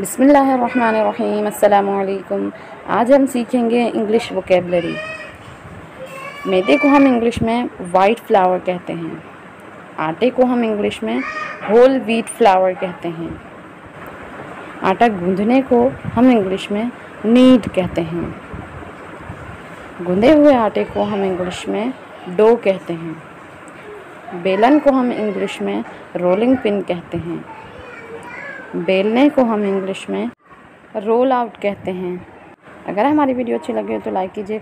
बिसमीम अल्लाम आज हम सीखेंगे इंग्लिश वोकेबलरी मैदे को हम इंग्लिश में वाइट फ्लावर कहते हैं। आटे को हम इंग्लिश में होल वीट फ्लावर कहते हैं। आटा गूंदने को हम इंग्लिश में नीड कहते हैं। गूंदे हुए आटे को हम इंग्लिश में डो कहते हैं। बेलन को हम इंग्लिश में रोलिंग पिन कहते हैं। बेलने को हम इंग्लिश में रोल आउट कहते हैं। अगर हमारी वीडियो अच्छी लगी हो तो लाइक कीजिए।